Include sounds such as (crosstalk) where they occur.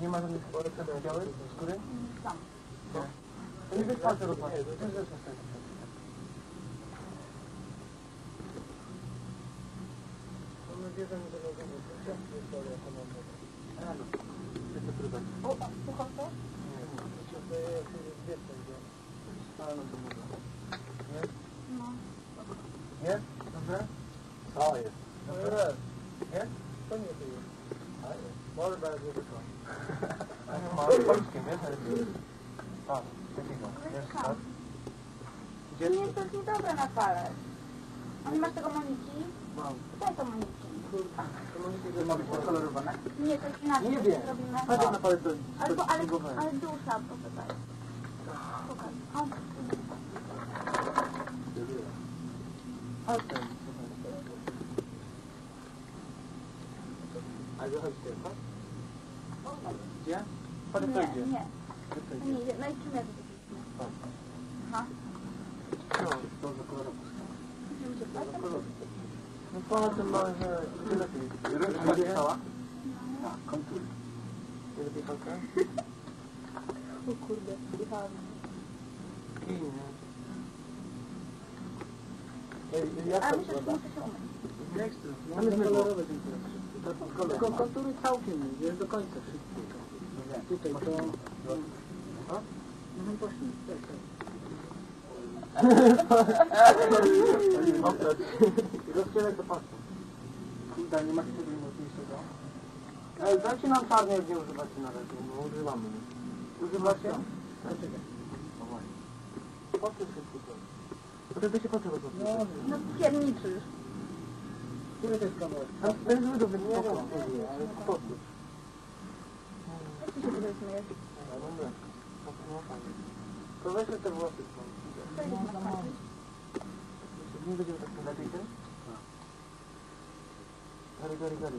Nie ma żadnych receptów białych z góry? Tam. To nie wystarczy rozmawiać. To jest rzecz na O, słuchaj to? No. Nie? Dobrze? Co jest? Dobrze? Nie? To nie jest. Może bardziej wykonać. Ma polskim, wiesz? A, tak? Nie jest to niedobre na palec. A nie masz tego moniki? Mam. Daj to moniki. To ma być pokolorowane? Nie, to jest inaczej. Nie wiem. Patrz na palec, to Ale, ale, dusza, poczekaj. Pokaż. O, A wychodźcie, tak? Gdzie? Pan to gdzie? Nie, nie. Nie, no i czym ja to Tak. Aha. No, to za kolorowkę. No pana tym małym, że lepiej. Ręka wjechała? Tak, kontur. Nie lepiej kalka? O kurde, the I nie. Ej, ja to chyba. Jak to? Ale kolorowe tylko. Kolorowe Tylko kontury całkiem nie, nie do końca wszystkie. Tutaj to... No właśnie, tak, tak. (laughs) Rozcielę to pasą. Kurde, nie macie czegoś mocniejszego? Ej, dajcie nam czarny, jak nie używacie na razie, bo używamy. Używacie? Dlaczego? No właśnie. Po co szybko to? Potem to się po co? No, No pierniczysz. Горы, горы, горы.